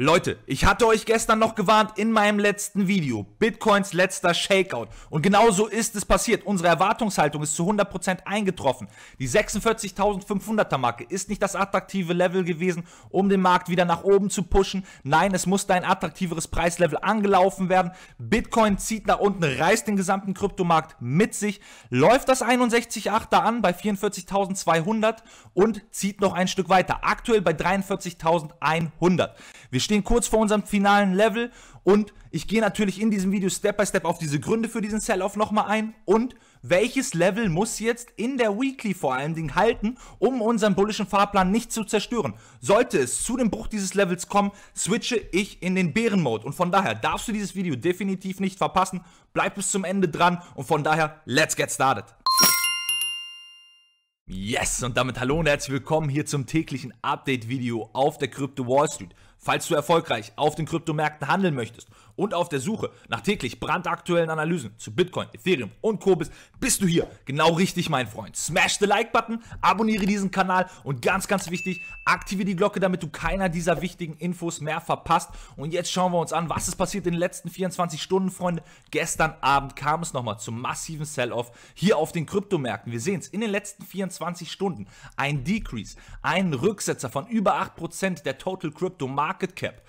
Leute, ich hatte euch gestern noch gewarnt in meinem letzten Video. Bitcoins letzter Shakeout. Und genau so ist es passiert. Unsere Erwartungshaltung ist zu 100% eingetroffen. Die 46.500er Marke ist nicht das attraktive Level gewesen, um den Markt wieder nach oben zu pushen. Nein, es musste ein attraktiveres Preislevel angelaufen werden. Bitcoin zieht nach unten, reißt den gesamten Kryptomarkt mit sich, läuft das 61.8er an bei 44.200 und zieht noch ein Stück weiter. Aktuell bei 43.100. Wir stehen kurz vor unserem finalen Level und ich gehe natürlich in diesem Video Step by Step auf diese Gründe für diesen Sell-Off nochmal ein und welches Level muss jetzt in der Weekly vor allen Dingen halten, um unseren bullischen Fahrplan nicht zu zerstören. Sollte es zu dem Bruch dieses Levels kommen, switche ich in den Bären-Mode und von daher darfst du dieses Video definitiv nicht verpassen. Bleib bis zum Ende dran und von daher, let's get started. Yes, und damit hallo und herzlich willkommen hier zum täglichen Update-Video auf der Crypto Wall Street. Falls du erfolgreich auf den Kryptomärkten handeln möchtest und auf der Suche nach täglich brandaktuellen Analysen zu Bitcoin, Ethereum und Co. bist, bist du hier genau richtig, mein Freund. Smash the Like-Button, abonniere diesen Kanal und ganz, ganz wichtig, aktiviere die Glocke, damit du keiner dieser wichtigen Infos mehr verpasst. Und jetzt schauen wir uns an, was ist passiert in den letzten 24 Stunden, Freunde. Gestern Abend kam es nochmal zum massiven Sell-Off hier auf den Kryptomärkten. Wir sehen es in den letzten 24 Stunden. Ein Decrease, ein Rücksetzer von über 8% der Total Crypto Market Cap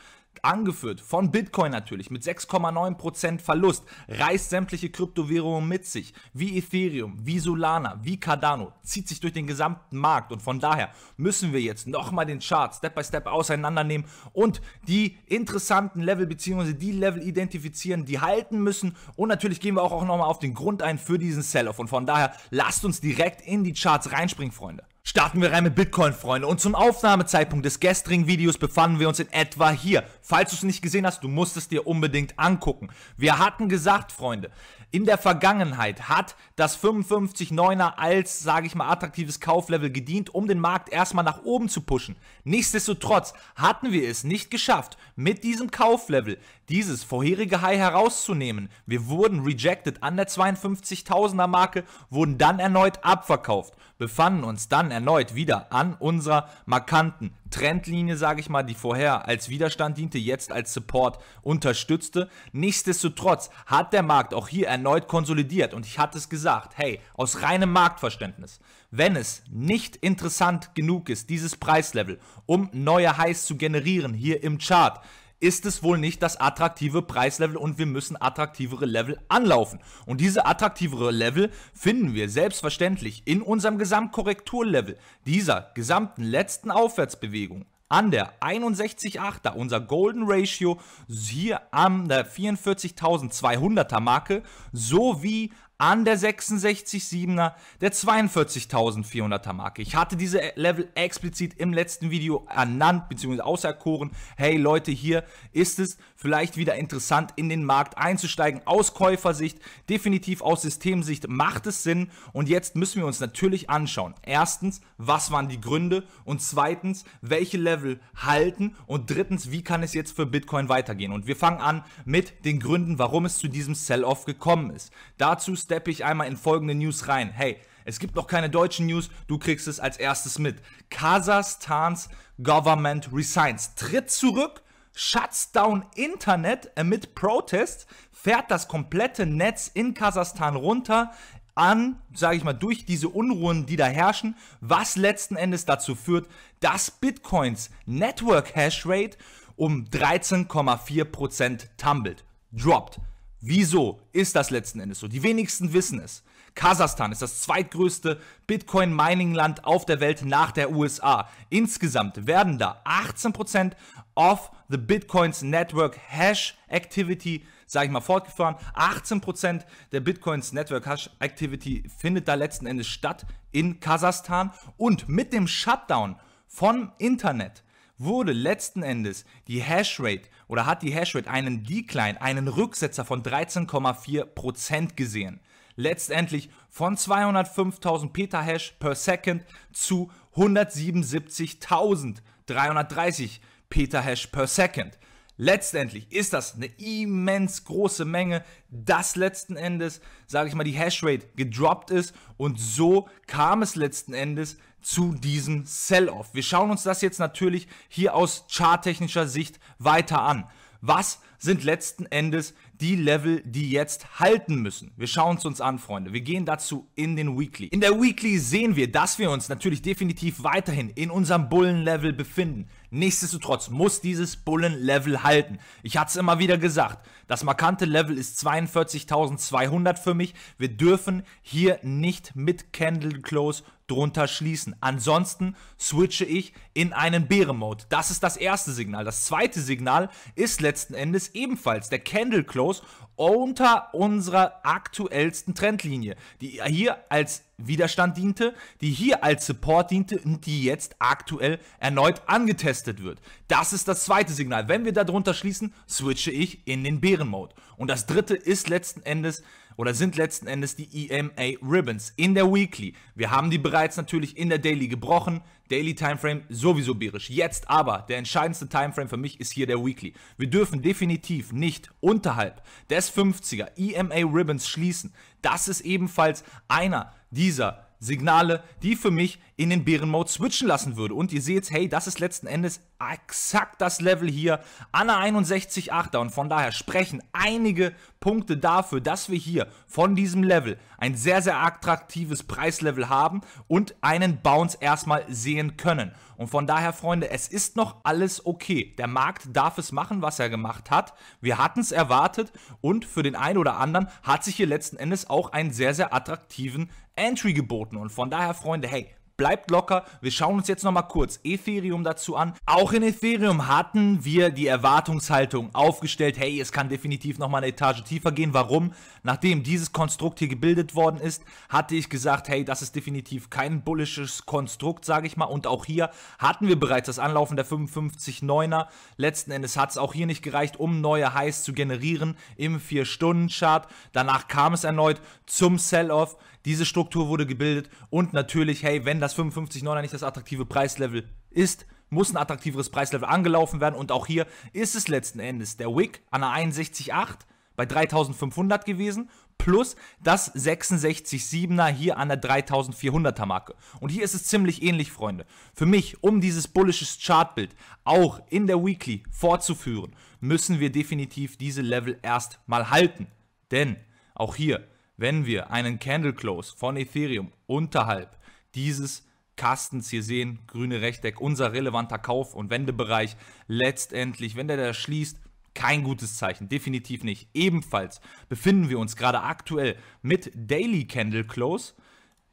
angeführt von Bitcoin natürlich mit 6,9% Verlust, reißt sämtliche Kryptowährungen mit sich, wie Ethereum, wie Solana, wie Cardano, zieht sich durch den gesamten Markt und von daher müssen wir jetzt nochmal den Chart Step by Step auseinandernehmen und die interessanten Level bzw. die Level identifizieren, die halten müssen und natürlich gehen wir auch nochmal auf den Grund ein für diesen Sell-Off und von daher lasst uns direkt in die Charts reinspringen, Freunde. Starten wir rein mit Bitcoin, Freunde. Und zum Aufnahmezeitpunkt des gestrigen Videos befanden wir uns in etwa hier. Falls du es nicht gesehen hast, du musst es dir unbedingt angucken. Wir hatten gesagt, Freunde, in der Vergangenheit hat das 55,9er als, sage ich mal, attraktives Kauflevel gedient, um den Markt erstmal nach oben zu pushen. Nichtsdestotrotz hatten wir es nicht geschafft, mit diesem Kauflevel dieses vorherige High herauszunehmen. Wir wurden rejected an der 52.000er Marke, wurden dann erneut abverkauft, befanden uns dann erneut wieder an unserer markanten Trendlinie, sage ich mal, die vorher als Widerstand diente, jetzt als Support unterstützte. Nichtsdestotrotz hat der Markt auch hier erneut konsolidiert und ich hatte es gesagt, hey, aus reinem Marktverständnis, wenn es nicht interessant genug ist, dieses Preislevel, um neue Highs zu generieren hier im Chart, ist es wohl nicht das attraktive Preislevel und wir müssen attraktivere Level anlaufen. Und diese attraktivere Level finden wir selbstverständlich in unserem Gesamtkorrekturlevel dieser gesamten letzten Aufwärtsbewegung an der 61,8er, unser Golden Ratio, hier an der 44.200er Marke, sowie an der 66,7er, der 42.400er Marke. Ich hatte diese Level explizit im letzten Video ernannt bzw. auserkoren. Hey Leute, hier ist es vielleicht wieder interessant in den Markt einzusteigen. Aus Käufersicht, definitiv aus Systemsicht macht es Sinn. Und jetzt müssen wir uns natürlich anschauen. Erstens, was waren die Gründe? Und zweitens, welche Level halten? Und drittens, wie kann es jetzt für Bitcoin weitergehen? Und wir fangen an mit den Gründen, warum es zu diesem Sell-Off gekommen ist. Dazu steppe ich einmal in folgende News rein. Hey, es gibt noch keine deutschen News, du kriegst es als erstes mit. Kasachstans Government resigns. Tritt zurück, shuts down Internet amid Protests, fährt das komplette Netz in Kasachstan runter an, sage ich mal, durch diese Unruhen, die da herrschen, was letzten Endes dazu führt, dass Bitcoins Network Hashrate um 13,4% tumbled, droppt. Wieso ist das letzten Endes so? Die wenigsten wissen es. Kasachstan ist das zweitgrößte Bitcoin-Mining-Land auf der Welt nach der USA. Insgesamt werden da 18% of the Bitcoins Network Hash Activity, sage ich mal, fortgefahren. 18% der Bitcoins Network Hash Activity findet da letzten Endes statt in Kasachstan. Und mit dem Shutdown von Internet wurde letzten Endes die Hashrate oder hat die Hashrate einen Decline, einen Rücksetzer von 13,4% gesehen. Letztendlich von 205.000 Petahash per Second zu 177.330 Petahash per Second. Letztendlich ist das eine immens große Menge, dass letzten Endes, sage ich mal, die Hashrate gedroppt ist und so kam es letzten Endes zu diesem Sell-off. Wir schauen uns das jetzt natürlich hier aus charttechnischer Sicht weiter an. Was sind letzten Endes die Level, die jetzt halten müssen? Wir schauen es uns an, Freunde. Wir gehen dazu in den Weekly. In der Weekly sehen wir, dass wir uns natürlich definitiv weiterhin in unserem Bullen-Level befinden. Nichtsdestotrotz muss dieses Bullen-Level halten. Ich hatte es immer wieder gesagt. Das markante Level ist 42.200 für mich. Wir dürfen hier nicht mit Candle Close drunter schließen. Ansonsten switche ich in einen Bären-Mode. Das ist das erste Signal. Das zweite Signal ist letzten Endes ebenfalls der Candle Close unter unserer aktuellsten Trendlinie, die hier als Widerstand diente, die hier als Support diente und die jetzt aktuell erneut angetestet wird. Das ist das zweite Signal. Wenn wir darunter schließen, switche ich in den Bären-Mode. Und das dritte ist letzten Endes oder sind letzten Endes die EMA Ribbons in der Weekly. Wir haben die bereits natürlich in der Daily gebrochen. Daily Timeframe sowieso bärisch. Jetzt aber, der entscheidendste Timeframe für mich ist hier der Weekly. Wir dürfen definitiv nicht unterhalb des 50er EMA Ribbons schließen. Das ist ebenfalls einer dieser Signale, die für mich in den Bärenmode switchen lassen würde. Und ihr seht, hey, das ist letzten Endes exakt das Level hier an der 61,8er. Und von daher sprechen einige Punkte dafür, dass wir hier von diesem Level ein sehr, sehr attraktives Preislevel haben und einen Bounce erstmal sehen können. Und von daher, Freunde, es ist noch alles okay. Der Markt darf es machen, was er gemacht hat. Wir hatten es erwartet und für den einen oder anderen hat sich hier letzten Endes auch einen sehr, sehr attraktiven Entry geboten. Und von daher, Freunde, hey, bleibt locker. Wir schauen uns jetzt nochmal kurz Ethereum dazu an. Auch in Ethereum hatten wir die Erwartungshaltung aufgestellt, hey, es kann definitiv nochmal eine Etage tiefer gehen. Warum? Nachdem dieses Konstrukt hier gebildet worden ist, hatte ich gesagt, hey, das ist definitiv kein bullisches Konstrukt, sage ich mal. Und auch hier hatten wir bereits das Anlaufen der 55,9er. Letzten Endes hat es auch hier nicht gereicht, um neue Highs zu generieren im 4-Stunden-Chart. Danach kam es erneut zum Sell-Off. Diese Struktur wurde gebildet und natürlich, hey, wenn das 55,9er nicht das attraktive Preislevel ist, muss ein attraktiveres Preislevel angelaufen werden und auch hier ist es letzten Endes der Wick an der 61,8 bei 3500 gewesen plus das 66,7er hier an der 3400er Marke. Und hier ist es ziemlich ähnlich, Freunde. Für mich, um dieses bullisches Chartbild auch in der Weekly fortzuführen, müssen wir definitiv diese Level erst mal halten. Denn auch hier wenn wir einen Candle Close von Ethereum unterhalb dieses Kastens hier sehen, grüne Rechteck, unser relevanter Kauf- und Wendebereich, letztendlich, wenn der da schließt, kein gutes Zeichen, definitiv nicht. Ebenfalls befinden wir uns gerade aktuell mit Daily Candle Close,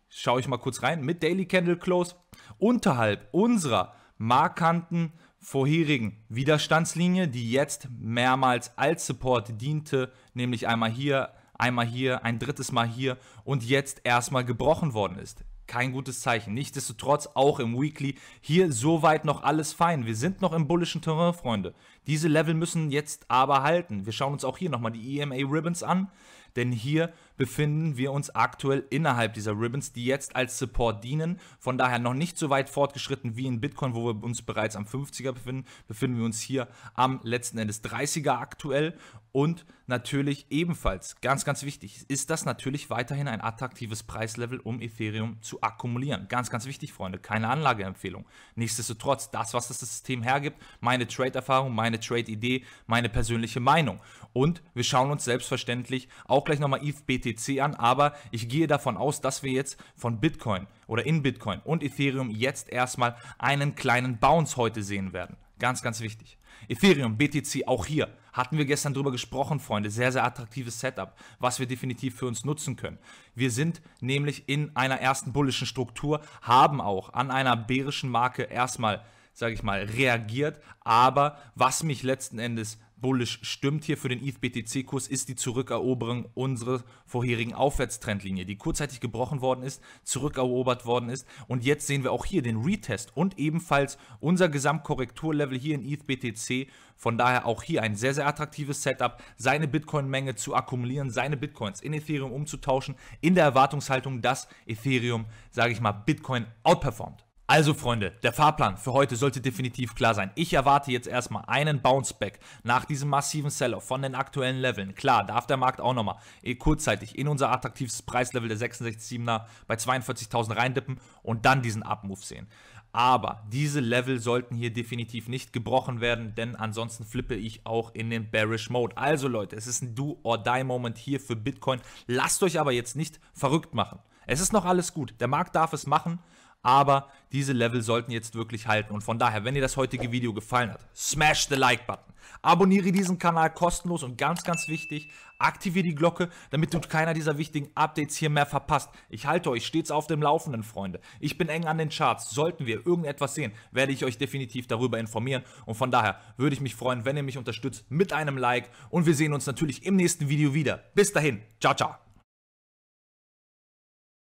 schaue ich mal kurz rein, mit Daily Candle Close unterhalb unserer markanten vorherigen Widerstandslinie, die jetzt mehrmals als Support diente, nämlich einmal hier einmal hier, ein drittes Mal hier und jetzt erstmal gebrochen worden ist. Kein gutes Zeichen. Nichtsdestotrotz auch im Weekly hier soweit noch alles fein. Wir sind noch im bullischen Terrain, Freunde. Diese Level müssen jetzt aber halten. Wir schauen uns auch hier nochmal die EMA Ribbons an, denn hier befinden wir uns aktuell innerhalb dieser Ribbons, die jetzt als Support dienen. Von daher noch nicht so weit fortgeschritten wie in Bitcoin, wo wir uns bereits am 50er befinden, befinden wir uns hier am letzten Endes 30er aktuell und natürlich ebenfalls, ganz, ganz wichtig, ist das natürlich weiterhin ein attraktives Preislevel, um Ethereum zu akkumulieren. Ganz, ganz wichtig, Freunde, keine Anlageempfehlung. Nichtsdestotrotz, das, was das System hergibt, meine Trade-Erfahrung, meine Trade-Idee, meine persönliche Meinung. Und wir schauen uns selbstverständlich auch gleich nochmal ETH BTC an, aber ich gehe davon aus, dass wir jetzt von Bitcoin oder in Bitcoin und Ethereum jetzt erstmal einen kleinen Bounce heute sehen werden. Ganz, ganz wichtig. Ethereum, BTC, auch hier hatten wir gestern drüber gesprochen, Freunde. Sehr, sehr attraktives Setup, was wir definitiv für uns nutzen können. Wir sind nämlich in einer ersten bullischen Struktur, haben auch an einer bärischen Marke erstmal, sage ich mal, reagiert. Aber was mich letzten Endes bullish stimmt hier für den ETH-BTC-Kurs, ist die Zurückeroberung unserer vorherigen Aufwärtstrendlinie, die kurzzeitig gebrochen worden ist, zurückerobert worden ist. Und jetzt sehen wir auch hier den Retest und ebenfalls unser Gesamtkorrekturlevel hier in ETH-BTC. Von daher auch hier ein sehr, sehr attraktives Setup, seine Bitcoin-Menge zu akkumulieren, seine Bitcoins in Ethereum umzutauschen, in der Erwartungshaltung, dass Ethereum, sage ich mal, Bitcoin outperformt. Also Freunde, der Fahrplan für heute sollte definitiv klar sein. Ich erwarte jetzt erstmal einen Bounceback nach diesem massiven Sell-Off von den aktuellen Leveln. Klar, darf der Markt auch nochmal eh kurzzeitig in unser attraktives Preislevel der 66,7er bei 42.000 reindippen und dann diesen Up-Move sehen. Aber diese Level sollten hier definitiv nicht gebrochen werden, denn ansonsten flippe ich auch in den Bearish Mode. Also Leute, es ist ein Do-or-Die-Moment hier für Bitcoin. Lasst euch aber jetzt nicht verrückt machen. Es ist noch alles gut. Der Markt darf es machen aber diese Level sollten jetzt wirklich halten. Und von daher, wenn dir das heutige Video gefallen hat, smash the Like-Button. Abonniere diesen Kanal kostenlos und ganz, ganz wichtig, aktiviere die Glocke, damit du keiner dieser wichtigen Updates hier mehr verpasst. Ich halte euch stets auf dem Laufenden, Freunde. Ich bin eng an den Charts. Sollten wir irgendetwas sehen, werde ich euch definitiv darüber informieren. Und von daher würde ich mich freuen, wenn ihr mich unterstützt mit einem Like. Und wir sehen uns natürlich im nächsten Video wieder. Bis dahin, ciao, ciao.